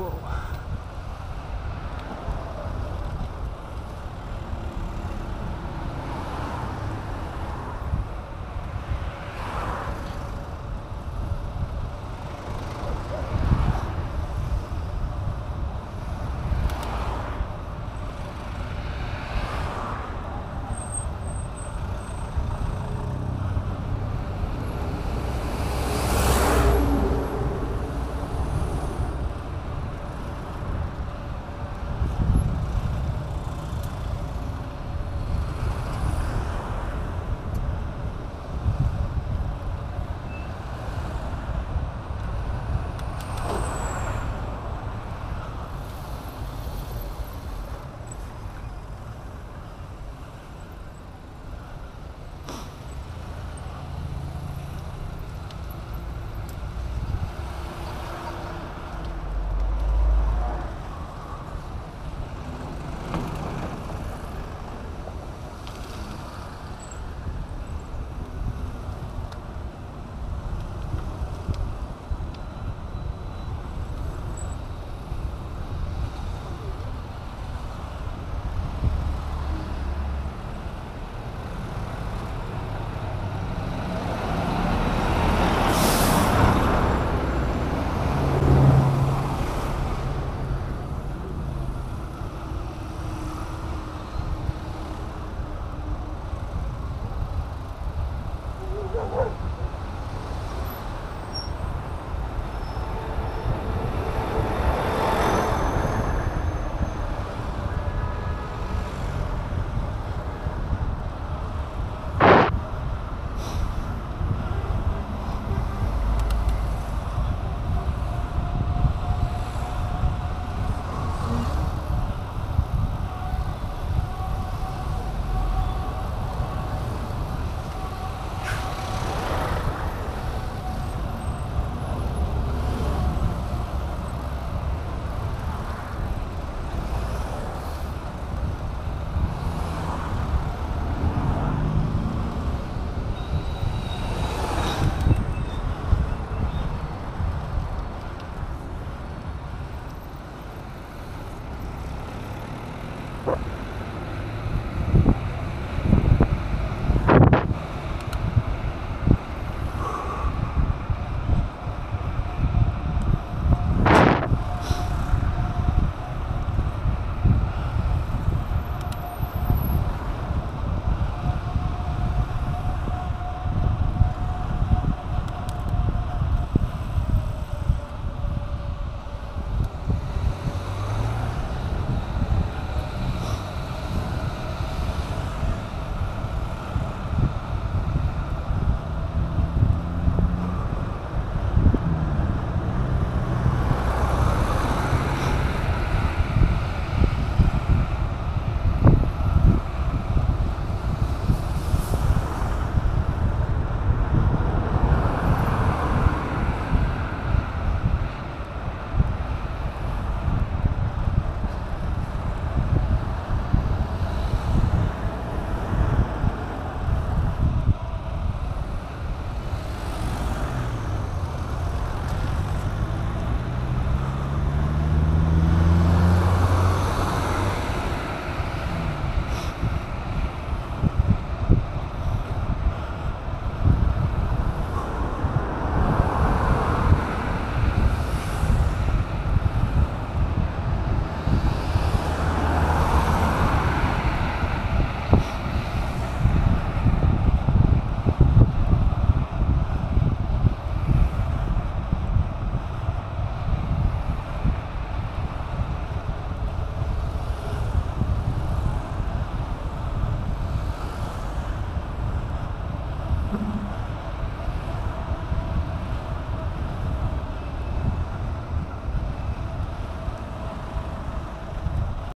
Whoa.